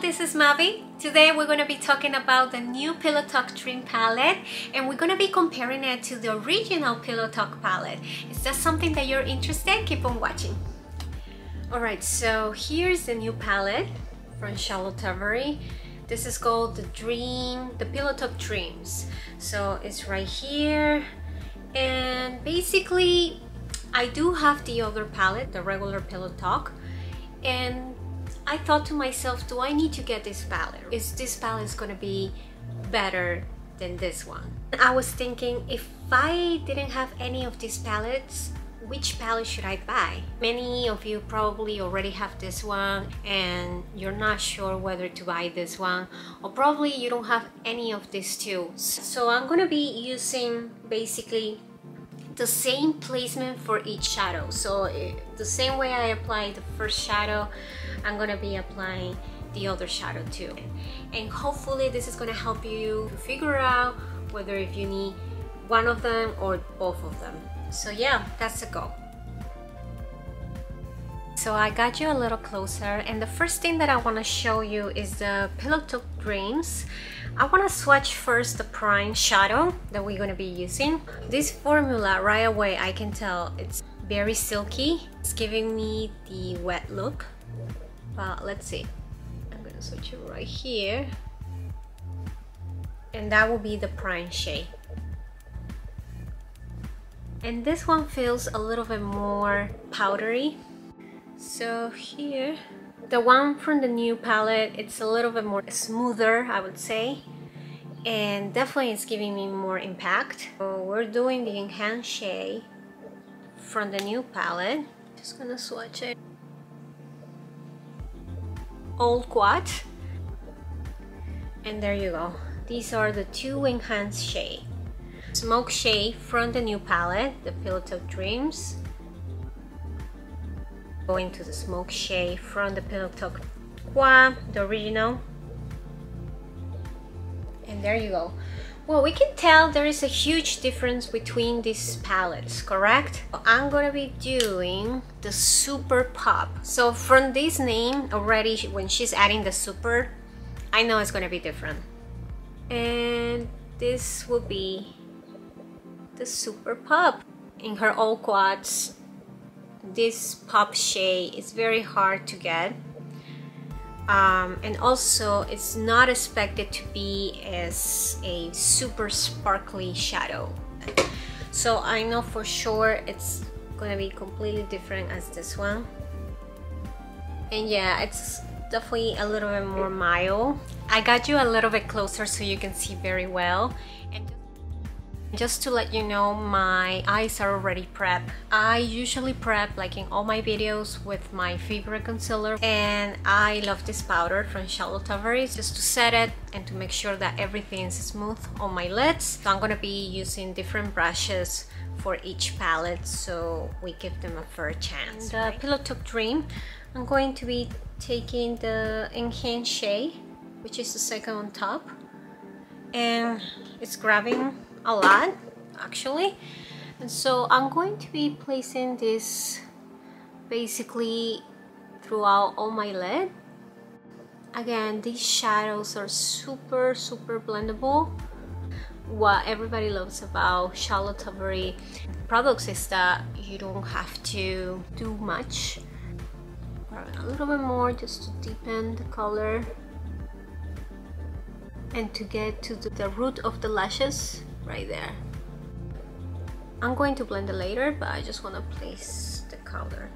This is Mavi. Today we're going to be talking about the new Pillow Talk Dream palette and we're going to be comparing it to the original Pillow Talk palette. Is that something that you're interested? Keep on watching. Alright, so here's the new palette from Charlotte Tilbury. This is called the Dream, the Pillow Talk Dreams. So it's right here and basically I do have the other palette, the regular Pillow Talk and I thought to myself, do I need to get this palette? Is this palette gonna be better than this one? I was thinking if I didn't have any of these palettes, which palette should I buy? Many of you probably already have this one and you're not sure whether to buy this one or probably you don't have any of these two. So I'm gonna be using basically the same placement for each shadow. So eh, the same way I apply the first shadow, I'm gonna be applying the other shadow too. And hopefully this is gonna help you to figure out whether if you need one of them or both of them. So yeah, that's the go. So I got you a little closer and the first thing that I want to show you is the Pillow Talk Dreams. I want to swatch first the prime shadow that we're going to be using. This formula right away I can tell it's very silky. It's giving me the wet look. But let's see. I'm to swatch it right here. And that will be the prime shade. And this one feels a little bit more powdery. So here the one from the new palette it's a little bit more smoother I would say. And definitely it's giving me more impact. So we're doing the enhanced shade from the new palette. Just gonna swatch it old quad and there you go these are the two enhanced shade Smoke Shade from the new palette, the Pillow Talk Dreams. Going to the Smoke Shade from the Pillow Talk Qua, the original. And there you go. Well, we can tell there is a huge difference between these palettes, correct? I'm gonna be doing the Super Pop. So from this name already, when she's adding the Super, I know it's gonna be different. And this will be the Super Pop. In her old quads, this pop shade is very hard to get. Um, and also it's not expected to be as a super sparkly shadow. So I know for sure it's gonna be completely different as this one. And yeah, it's definitely a little bit more mild. I got you a little bit closer so you can see very well. And just to let you know, my eyes are already prepped. I usually prep like in all my videos with my favorite concealer and I love this powder from Charlotte Tilbury just to set it and to make sure that everything is smooth on my lids. So I'm gonna be using different brushes for each palette so we give them a fair chance. The uh, right? Pillow Talk Dream, I'm going to be taking the Enhanced shade which is the second on top and it's grabbing a lot actually. And so I'm going to be placing this basically throughout all my lid. Again these shadows are super super blendable. What everybody loves about Charlotte Tilbury products is that you don't have to do much. A little bit more just to deepen the color. And to get to the root of the lashes right there. I'm going to blend it later, but I just want to place the color.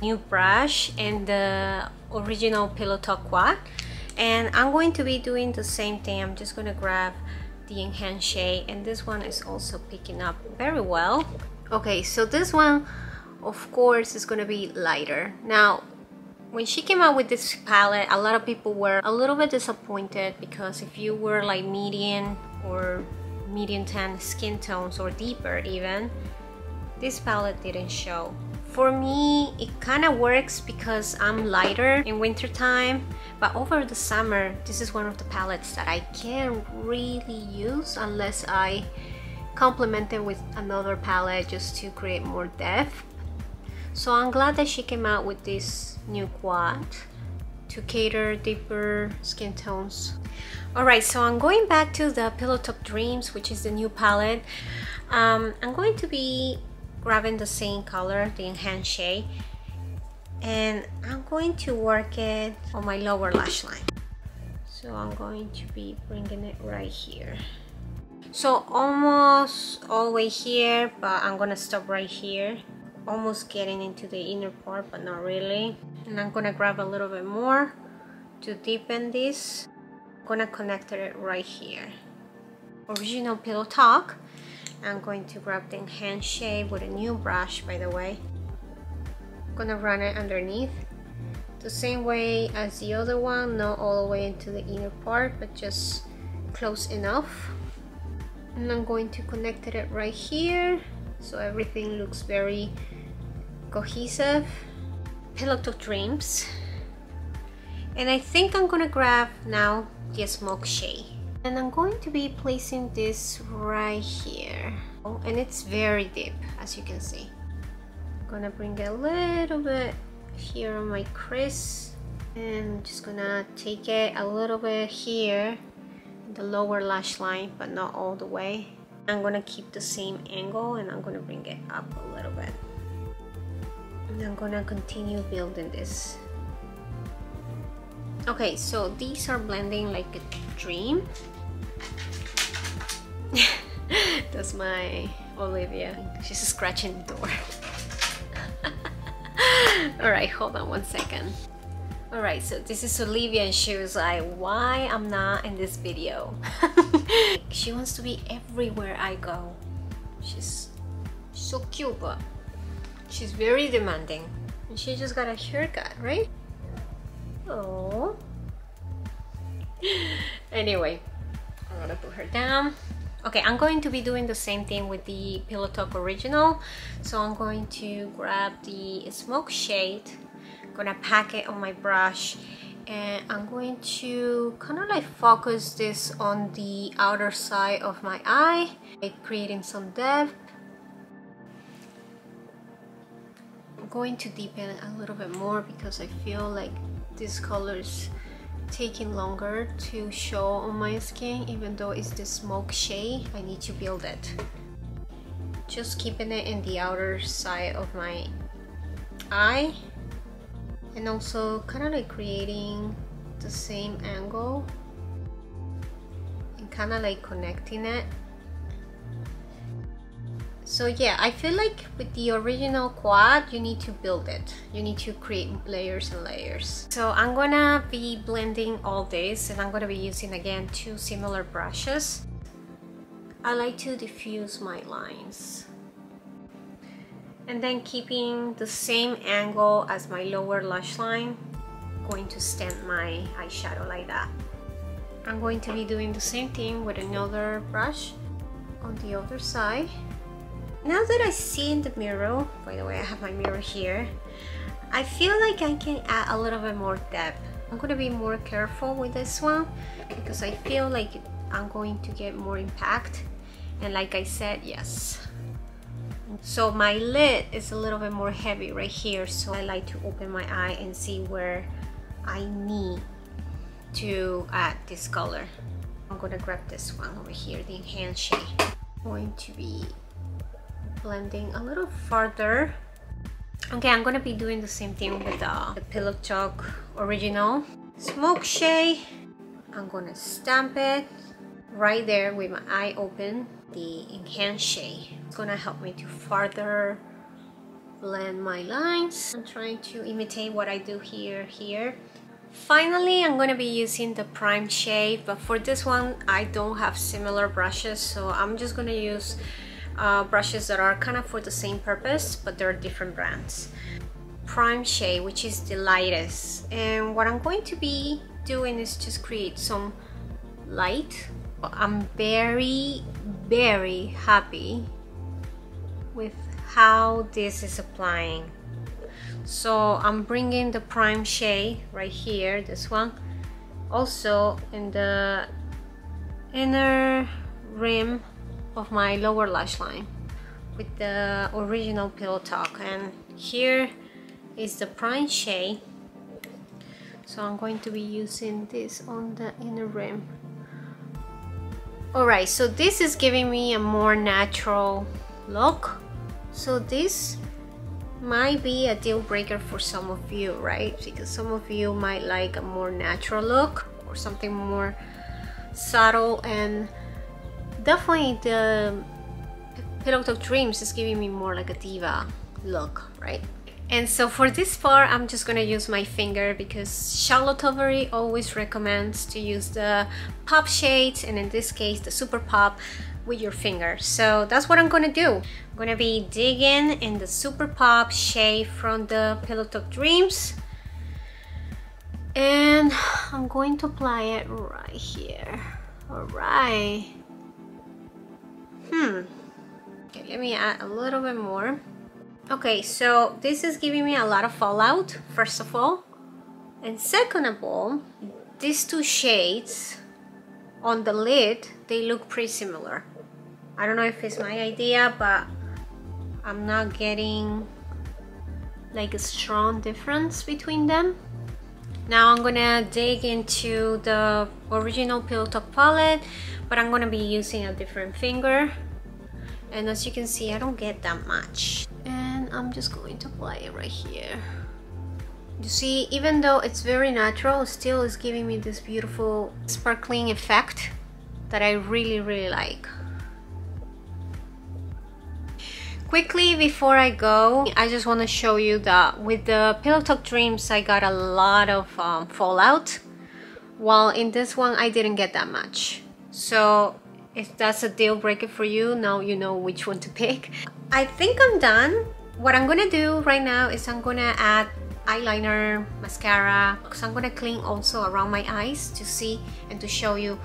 New brush and the original Pillow Talk Quad. And I'm going to be doing the same thing. I'm just going to grab the enhanced shade and this one is also picking up very well. Okay, so this one of course is going to be lighter. Now when she came out with this palette a lot of people were a little bit disappointed because if you were like medium or medium tan skin tones or deeper even, this palette didn't show. For me, it kind of works because I'm lighter in winter time, but over the summer, this is one of the palettes that I can't really use unless I complement it with another palette just to create more depth. So I'm glad that she came out with this new quad to cater deeper skin tones. Alright, so I'm going back to the Pillow Talk Dreams, which is the new palette. Um, I'm going to be grabbing the same color, the enhanced shade, and I'm going to work it on my lower lash line. So I'm going to be bringing it right here. So almost all the way here, but I'm gonna stop right here. Almost getting into the inner part, but not really. And I'm gonna grab a little bit more to deepen this. I'm gonna connect it right here. Original Pillow Talk. I'm going to grab the enhanced shade with a new brush, by the way. I'm gonna run it underneath the same way as the other one, not all the way into the inner part, but just close enough. And I'm going to connect it right here so everything looks very cohesive. Pillow Talk Dreams. And I think I'm gonna grab now the smoke shade. And I'm going to be placing this right here. Oh, and it's very deep, as you can see. I'm gonna bring it a little bit here on my crease and I'm just gonna take it a little bit here the lower lash line but not all the way I'm gonna keep the same angle and I'm gonna bring it up a little bit I'm gonna continue building this. Okay so these are blending like a dream. That's my Olivia. She's scratching the door. All right hold on one second. All right so this is olivia and she was like why i'm not in this video? She wants to be everywhere i go. She's so cute but she's very demanding. And she just got a haircut right? Oh anyway i'm gonna put her down. Okay, I'm going to be doing the same thing with the Pillow Talk Original. So I'm going to grab the smoke shade, gonna pack it on my brush, and I'm going to kind of like focus this on the outer side of my eye, like creating some depth. Going to deepen a little bit more because I feel like these colors taking longer to show on my skin. Even though it's the smoke shade I need to build it. Just keeping it in the outer side of my eye. And also kind of like creating the same angle and kind of like connecting it so yeah I feel like with the original quad you need to build it. You need to create layers and layers. So I'm gonna be blending all this and I'm gonna be using again two similar brushes. I like to diffuse my lines. And then keeping the same angle as my lower lash line going to stamp my eyeshadow like that. I'm going to be doing the same thing with another brush on the other side now that I see in the mirror, by the way I have my mirror here, I feel like I can add a little bit more depth. I'm gonna be more careful with this one because I feel like I'm going to get more impact and like I said, yes. So my lid is a little bit more heavy right here so I like to open my eye and see where I need to add this color. I'm gonna grab this one over here, the enhanced shade. Going to be blending a little farther. Okay i'm gonna be doing the same thing with uh, the pillow talk original. Smoke shade. I'm gonna stamp it right there with my eye open. The enhanced shade. It's gonna help me to further blend my lines. I'm trying to imitate what i do here here. Finally i'm going to be using the prime shade but for this one i don't have similar brushes so i'm just going to use uh, brushes that are kind of for the same purpose but they're different brands. Prime shade which is the lightest. And what I'm going to be doing is just create some light. I'm very very happy with how this is applying. So I'm bringing the prime shade right here this one. Also in the inner rim of my lower lash line with the original Pillow Talk. And here is the prime shade. So I'm going to be using this on the inner rim. Alright so this is giving me a more natural look. So this might be a deal breaker for some of you right? Because some of you might like a more natural look or something more subtle and definitely the Pillow Talk Dreams is giving me more like a diva look, right? And so for this part, I'm just gonna use my finger because Charlotte Tilbury always recommends to use the pop shades and in this case, the super pop with your finger. So that's what I'm gonna do. I'm gonna be digging in the super pop shade from the Pillow Talk Dreams. And I'm going to apply it right here. All right. Hmm. Okay, let me add a little bit more. Okay, so this is giving me a lot of fallout, first of all. And second of all, these two shades on the lid, they look pretty similar. I don't know if it's my idea, but I'm not getting like a strong difference between them. Now I'm gonna dig into the original Pillow Talk palette, but I'm gonna be using a different finger. And as you can see, I don't get that much. And I'm just going to apply it right here. You see, even though it's very natural, still is giving me this beautiful sparkling effect that I really, really like. Quickly before I go, I just want to show you that with the Pillow Talk Dreams, I got a lot of um, fallout, while in this one, I didn't get that much. So if that's a deal breaker for you, now you know which one to pick. I think I'm done. What I'm gonna do right now is I'm gonna add eyeliner, mascara, because I'm gonna clean also around my eyes to see and to show you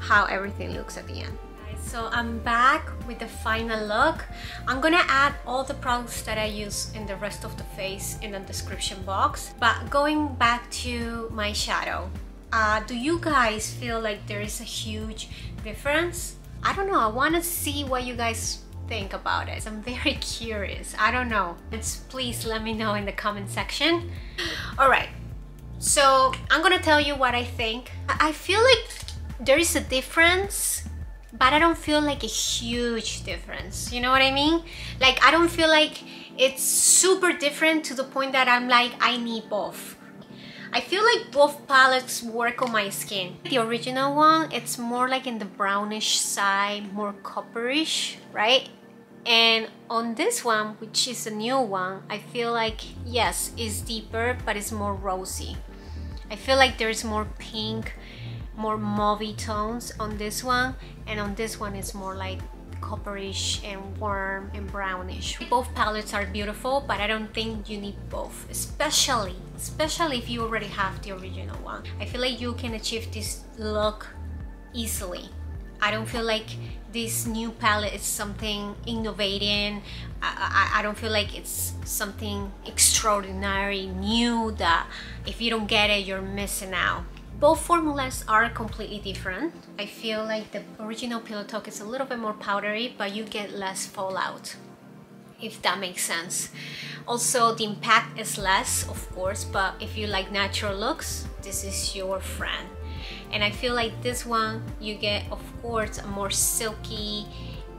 how everything looks at the end. So I'm back with the final look. I'm gonna add all the products that I use in the rest of the face in the description box. But going back to my shadow, uh, do you guys feel like there is a huge difference? I don't know, I wanna see what you guys think about it. I'm very curious, I don't know. It's, please let me know in the comment section. All right, so I'm gonna tell you what I think. I feel like there is a difference but I don't feel like a huge difference. You know what I mean? Like I don't feel like it's super different to the point that I'm like, I need both. I feel like both palettes work on my skin. The original one, it's more like in the brownish side, more copperish, right? And on this one, which is a new one, I feel like, yes, it's deeper, but it's more rosy. I feel like there's more pink, more mauvey tones on this one and on this one it's more like copperish and warm and brownish. Both palettes are beautiful, but I don't think you need both, especially, especially if you already have the original one. I feel like you can achieve this look easily. I don't feel like this new palette is something innovating. I, I, I, don't feel like it's something extraordinary, new that if you don't get it, you're missing out both formulas are completely different. I feel like the original Pillow Talk is a little bit more powdery, but you get less fallout, if that makes sense. Also, the impact is less, of course, but if you like natural looks, this is your friend. And I feel like this one, you get, of course, a more silky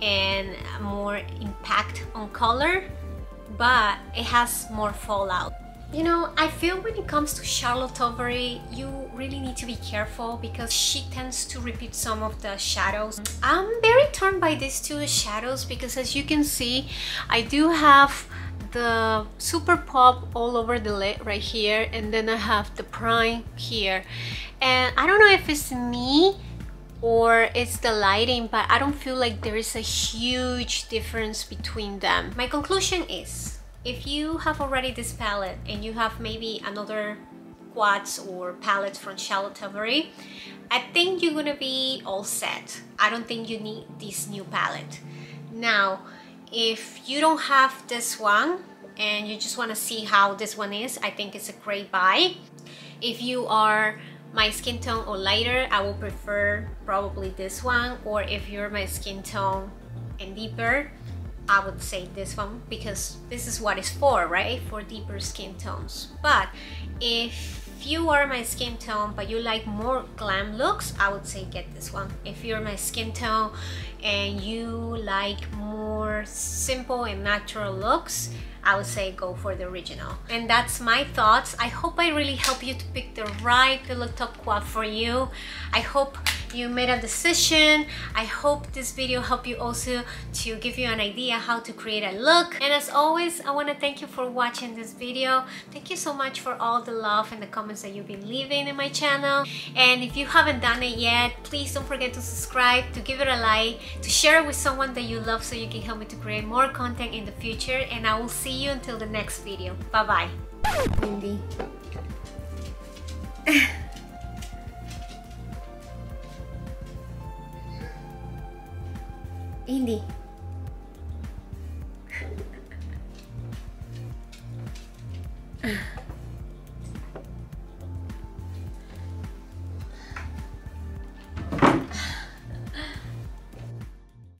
and more impact on color, but it has more fallout. You know, I feel when it comes to Charlotte Tilbury, you really need to be careful because she tends to repeat some of the shadows. I'm very torn by these two shadows because as you can see, I do have the super pop all over the lid right here and then I have the prime here and I don't know if it's me or it's the lighting but I don't feel like there is a huge difference between them. My conclusion is if you have already this palette and you have maybe another quads or palettes from Charlotte Tilbury, I think you're gonna be all set. I don't think you need this new palette. Now, if you don't have this one and you just wanna see how this one is, I think it's a great buy. If you are my skin tone or lighter, I will prefer probably this one, or if you're my skin tone and deeper, I would say this one because this is what it's for, right? For deeper skin tones. But if you are my skin tone but you like more glam looks I would say get this one if you're my skin tone and you like more simple and natural looks I would say go for the original. And that's my thoughts. I hope I really help you to pick the right Pillow Talk quad for you. I hope you made a decision. I hope this video helped you also to give you an idea how to create a look. And as always, I want to thank you for watching this video. Thank you so much for all the love and the comments that you've been leaving in my channel. And if you haven't done it yet, please don't forget to subscribe, to give it a like, to share it with someone that you love so you can help me to create more content in the future. And I will see you until the next video. Bye-bye. Windy. インディ。